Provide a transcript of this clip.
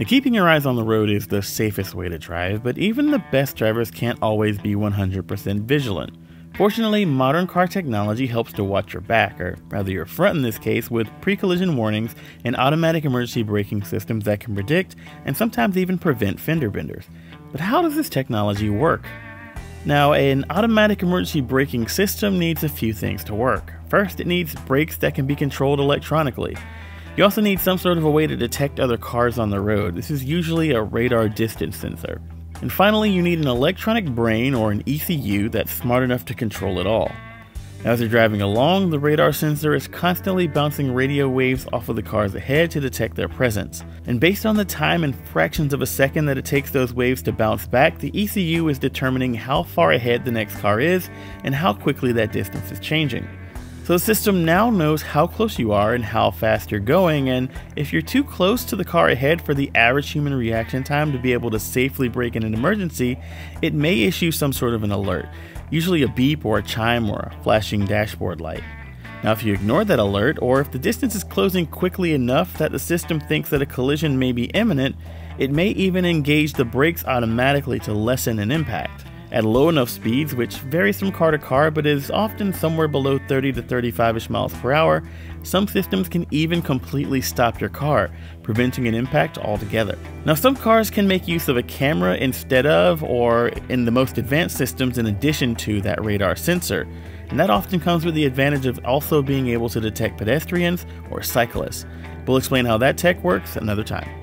Now, keeping your eyes on the road is the safest way to drive, but even the best drivers can't always be 100% vigilant. Fortunately, modern car technology helps to watch your back, or rather your front in this case, with pre collision warnings and automatic emergency braking systems that can predict and sometimes even prevent fender benders. But how does this technology work? Now, an automatic emergency braking system needs a few things to work. First, it needs brakes that can be controlled electronically. You also need some sort of a way to detect other cars on the road. This is usually a radar distance sensor. And finally, you need an electronic brain or an ECU that's smart enough to control it all. As you're driving along, the radar sensor is constantly bouncing radio waves off of the cars ahead to detect their presence. And based on the time and fractions of a second that it takes those waves to bounce back, the ECU is determining how far ahead the next car is and how quickly that distance is changing. So the system now knows how close you are and how fast you're going, and if you're too close to the car ahead for the average human reaction time to be able to safely brake in an emergency, it may issue some sort of an alert, usually a beep or a chime or a flashing dashboard light. Now, if you ignore that alert, or if the distance is closing quickly enough that the system thinks that a collision may be imminent, it may even engage the brakes automatically to lessen an impact. At low enough speeds, which varies from car to car but is often somewhere below 30 to 35 ish miles per hour, some systems can even completely stop your car, preventing an impact altogether. Now, some cars can make use of a camera instead of, or in the most advanced systems, in addition to that radar sensor. And that often comes with the advantage of also being able to detect pedestrians or cyclists. We'll explain how that tech works another time.